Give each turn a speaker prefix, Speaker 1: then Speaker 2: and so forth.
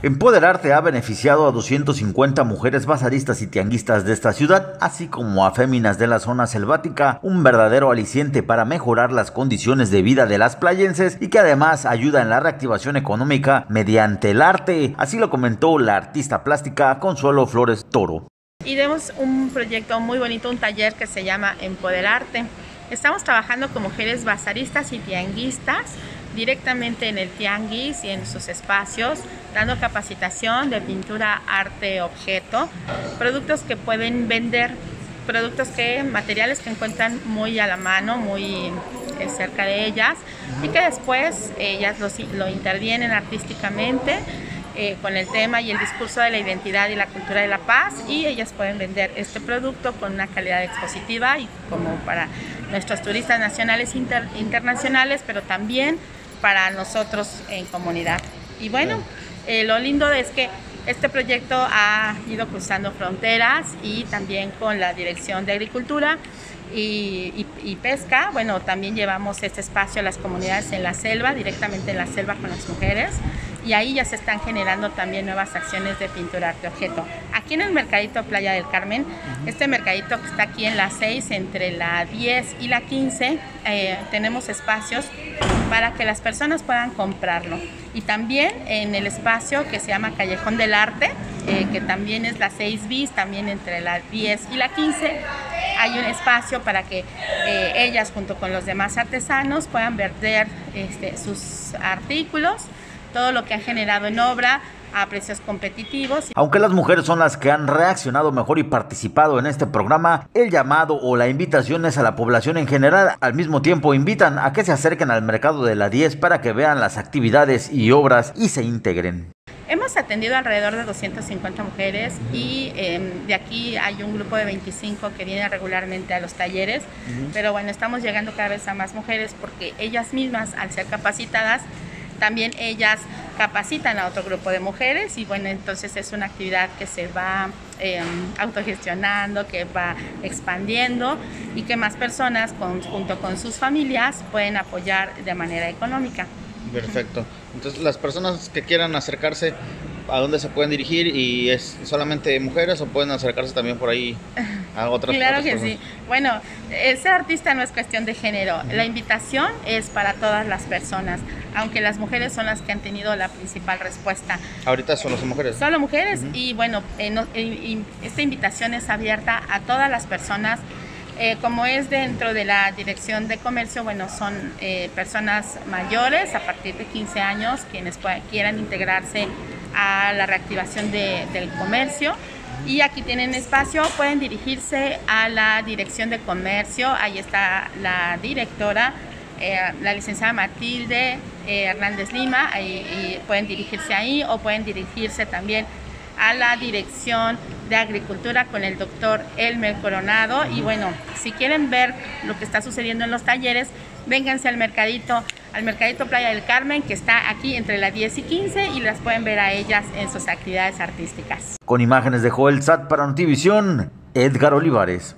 Speaker 1: Empoderarte ha beneficiado a 250 mujeres bazaristas y tianguistas de esta ciudad, así como a féminas de la zona selvática, un verdadero aliciente para mejorar las condiciones de vida de las playenses y que además ayuda en la reactivación económica mediante el arte. Así lo comentó la artista plástica Consuelo Flores Toro.
Speaker 2: Y tenemos un proyecto muy bonito, un taller que se llama Empoderarte. Estamos trabajando con mujeres bazaristas y tianguistas directamente en el tianguis y en sus espacios, dando capacitación de pintura, arte, objeto, productos que pueden vender, productos que, materiales que encuentran muy a la mano, muy eh, cerca de ellas y que después ellas lo, intervienen artísticamente. Eh, con el tema y el discurso de la identidad y la cultura de la paz y ellas pueden vender este producto con una calidad expositiva y como para nuestros turistas nacionales e internacionales, pero también para nosotros en comunidad. Y bueno, eh, lo lindo es que este proyecto ha ido cruzando fronteras y también con la Dirección de Agricultura y, y, Pesca. Bueno, también llevamos este espacio a las comunidades en la selva, directamente en la selva con las mujeres y ahí ya se están generando también nuevas acciones de pintura arte objeto. Aquí en el Mercadito Playa del Carmen, este mercadito que está aquí en la 6, entre la 10 y la 15, eh, tenemos espacios para que las personas puedan comprarlo. Y también en el espacio que se llama Callejón del Arte, eh, que también es la 6 bis, también entre la 10 y la 15, hay un espacio para que eh, ellas junto con los demás artesanos puedan vender este, sus artículos todo lo que ha generado en obra a precios competitivos.
Speaker 1: Aunque las mujeres son las que han reaccionado mejor y participado en este programa, el llamado o la invitación es a la población en general. Al mismo tiempo invitan a que se acerquen al mercado de la 10 para que vean las actividades y obras y se integren.
Speaker 2: Hemos atendido alrededor de 250 mujeres y em, de aquí hay un grupo de 25 que viene regularmente a los talleres, pero bueno, estamos llegando cada vez a más mujeres porque ellas mismas, al ser capacitadas, también ellas capacitan a otro grupo de mujeres y bueno, entonces es una actividad que se va em, autogestionando, que va expandiendo y que más personas junto con sus familias pueden apoyar de manera económica.
Speaker 3: Perfecto. Entonces las personas que quieran acercarse a dónde se pueden dirigir y es solamente mujeres o pueden acercarse también por ahí a otras
Speaker 2: Claro que sí. Bueno, ser artista no es cuestión de género. La invitación es para todas las personas, aunque las mujeres son las que han tenido la principal respuesta.
Speaker 3: Ahorita solo son mujeres.
Speaker 2: Solo mujeres y bueno, eh, eh, esta invitación es abierta a todas las personas. Eh, como es dentro de la dirección de comercio, bueno, son personas mayores a partir de 15 años quienes quieran integrarse a la reactivación del comercio. Y aquí tienen espacio, pueden dirigirse a la dirección de comercio, ahí está la directora, eh, la licenciada Matilde eh, Hernández Lima, y pueden dirigirse ahí o pueden dirigirse también a la dirección de agricultura con el doctor Elmer Coronado. Y bueno, si quieren ver lo que está sucediendo en los talleres, vénganse al mercadito, al mercadito Playa del Carmen, que está aquí entre las 10 y 15 y las pueden ver a ellas en sus actividades artísticas.
Speaker 1: Con imágenes de Joel Sat para Notivisión, Edgar Olivares.